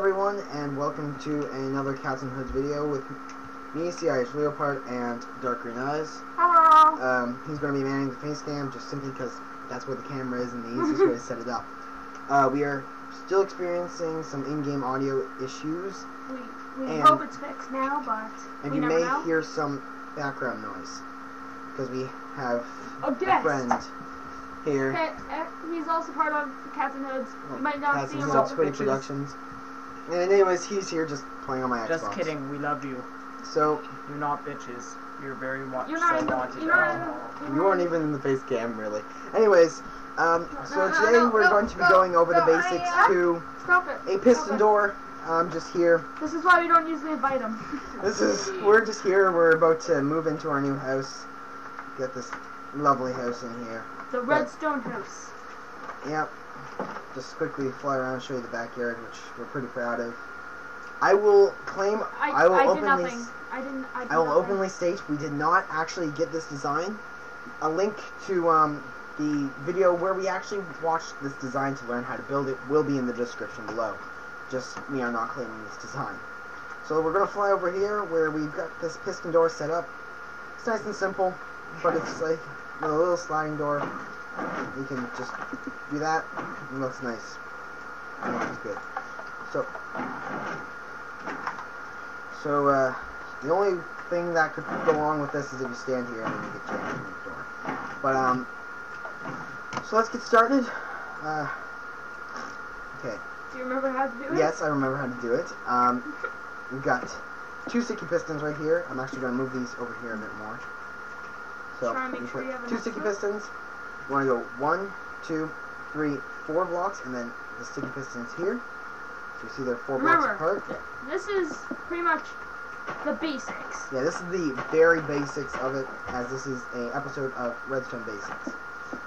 everyone, and welcome to another Cats in Hoods video with me, Sea Irish Leopard, and Dark Green Eyes. Hello. Um, he's going to be manning the face cam just simply because that's where the camera is and the easiest way to set it up. Uh, we are still experiencing some in-game audio issues, We, we hope it's fixed now, but and we you may know. hear some background noise because we have A a friend here. He's also part of Cats in Hoods. You might not Cats see him. Squiddy Productions. And anyways, he's here just playing on my Just Xbox. kidding, we love you. So, You're not bitches. You're very much You're not so in the- wanted. you're not in Oh. You weren't even in the face cam, really. Anyways, um, so No, no, today no, we're no, going to be no, going over the no, I- basics I- to Stop it. a Stop piston it. door. Um, just here. This is why we don't usually invite him. This is, we're just here. We're about to move into our new house. Get this lovely house in here. The Redstone House. Yep. Just quickly fly around and show you the backyard, which we're pretty proud of. I will claim, I, I will I did openly nothing. I didn't. I, did I will nothing. openly state we did not actually get this design. A link to um, the video where we actually watched this design to learn how to build it will be in the description below. Just we are not claiming this design. So we're gonna fly over here where we've got this piston door set up. It's nice and simple, but it's like a little sliding door. You can just do that. It looks nice. It looks good. So, so uh, the only thing that could go wrong with this is if you stand here and you get jammed in the door. But um, so let's get started. Uh, okay. Do you remember how to do it? Yes, I remember how to do it. Um, we've got two sticky pistons right here. I'm actually going to move these over here a bit more. So Try and make sure put you have two sticky pistons. You want to go one, two, three, four blocks, and then the sticky pistons here. So you see they're four Remember, blocks apart. th- this is pretty much the basics. Yeah, this is the very basics of it, as this is a episode of Redstone Basics.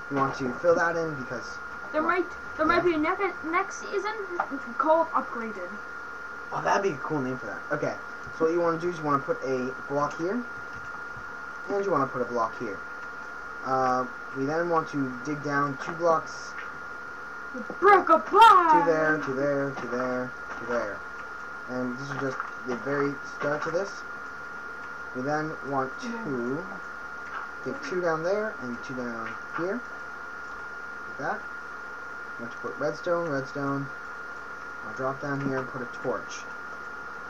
You want to fill that in because There might there might be a next next season called upgraded. oh, that'd be a cool name for that. Okay, so what you want to do is you want to put a block here, and you want to put a block here. Uh, we then want to dig down two blocks Broke apart. to there, to there, to there, to there. And this is just the very start to this. We then want to get two down there and two down here. Like that. Want to put redstone, redstone. I'll drop down here and put a torch.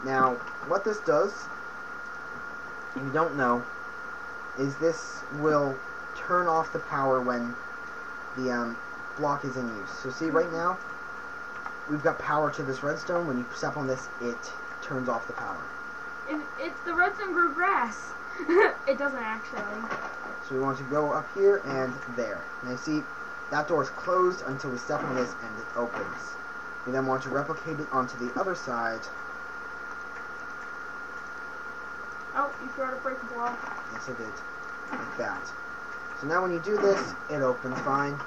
Now, what this does, if you don't know, is this will turn off the power when the um, block is in use. So see right now, we've got power to this redstone. When you step on this, it turns off the power. It, it's the redstone grew grass. it doesn't actually. So we want to go up here and there. Now see, that door is closed until we step on this and it opens. We then want to replicate it onto the other side. Oh, you forgot to break the block. Yes, I did. Like that. So now when you do this, it opens fine.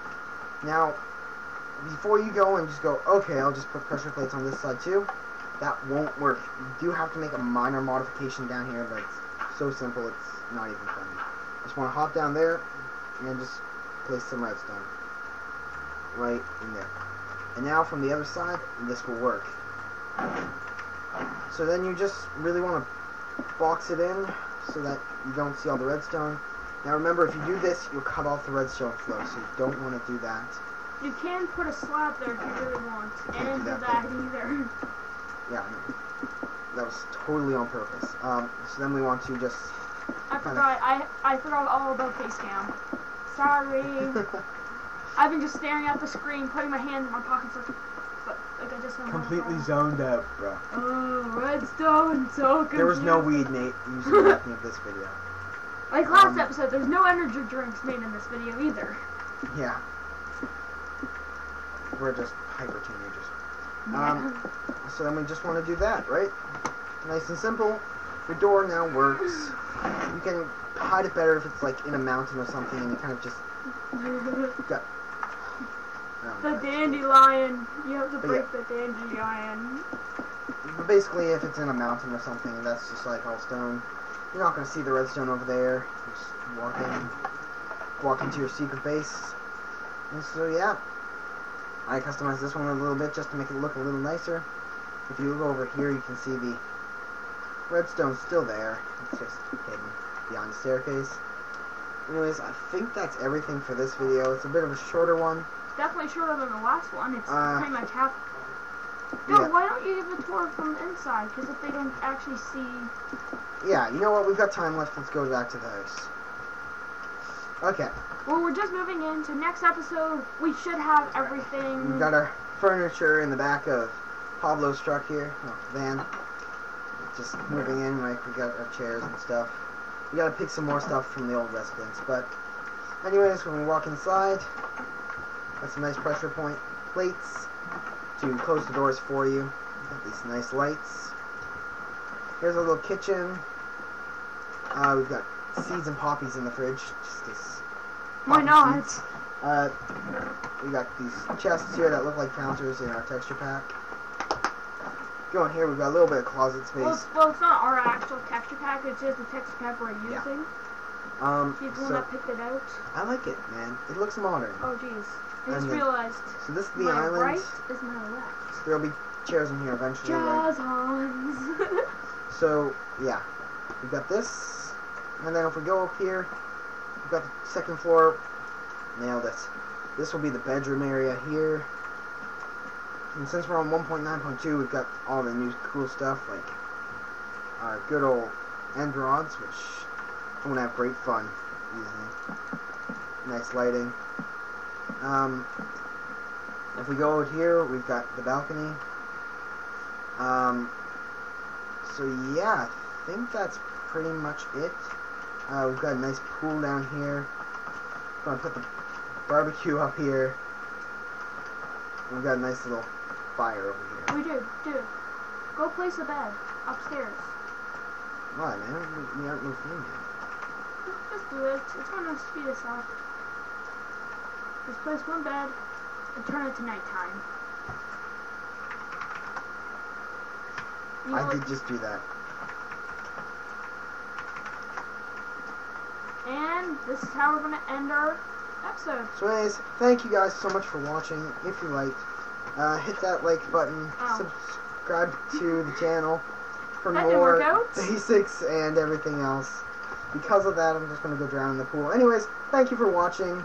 Now, before you go and just go, okay, I'll just put pressure plates on this side too, that won't work. You do have to make a minor modification down here, but it's so simple it's not even funny. Just want to hop down there and just place some redstone right in there. And now from the other side, this will work. So then you just really want to box it in so that you don't see all the redstone. Now remember, if you do this, you'll cut off the redstone flow, so you don't want to do that. You can put a slab there if you really want, and do that that either. Yeah, that was totally on purpose. Um, so then we want to just... I forgot. I I forgot all about face cam. Sorry. I've been just staring at the screen, putting my hands in my pockets, like, but like I just. Completely zoned out, bro. Oh, redstone, so confused. There was no weed, Nate, used in making of this video. Like last um, episode, there's no energy drinks made in this video either. Yeah. We're just hyper teenagers. Um, So then we just want to do that, right? Nice and simple. Your door now works. You can hide it better if it's like in a mountain or something and you kind of just got... um, the dandelion. You have to break the dandelion. But basically, if it's in a mountain or something, that's just like all stone. You're not going to see the redstone over there. Just walk in, walk into your secret base. And so, yeah. I customized this one a little bit just to make it look a little nicer. if you look over here, you can see the redstone's still there. It's just hidden behind the staircase. Anyways, I think that's everything for this video. It's a bit of a shorter one. Definitely shorter than the last one. It's Uh, pretty much half. No, yeah. why don't you give a tour from the inside? Because if they don't actually see. Yeah, you know what? We've got time left. Let's go back to the house. Okay, Well, we're just moving into next episode. We should have everything. we've got our furniture in the back of Pablo's truck here. Oh, van. Just moving in, like we got our chairs and stuff. We gotta pick some more stuff from the old residence. But, anyways, when we walk inside, got some nice pressure point plates to close the doors for you. Got these nice lights. Here's a little kitchen. Uh, we've got seeds and poppies in the fridge. Just Why not? seeds. Uh, we got these chests here that look like counters in our texture pack. Going here, we've got a little bit of closet Well, space. it's, well, it's not our actual texture pack. It's just the texture pack we're using. Yeah. Um, He's the one so that picked it out. I like it, man. It looks modern. Oh, jeez. I just realized So this is the my island. right is my left. There'll be chairs in here eventually. Jazz hands. So yeah, we've got this, and then if we go up here, we've got the second floor. Nailed it. This will be the bedroom area here. And since we're on 1.9.2, we've got all the new cool stuff like our good old end rods, which I'm gonna have great fun using. Nice lighting. Um, if we go out here, we've got the balcony. Um, so yeah, I think that's pretty much it. Uh, we've got a nice pool down here. Gonna put the barbecue up here. We've got a nice little fire over here. we do, do. Go place the bed upstairs. Why, man? We, we aren't moved in yet. Just do it. It's gonna speed us up. Just place one bed and turn it to nighttime. You know I did just do that. And this is how we're gonna end our episode. So anyways, thank you guys so much for watching. If you liked, uh, hit that like button. Oh. Subscribe to the channel for That more basics and everything else. Because of that, I'm just gonna go drown in the pool. Anyways, thank you for watching,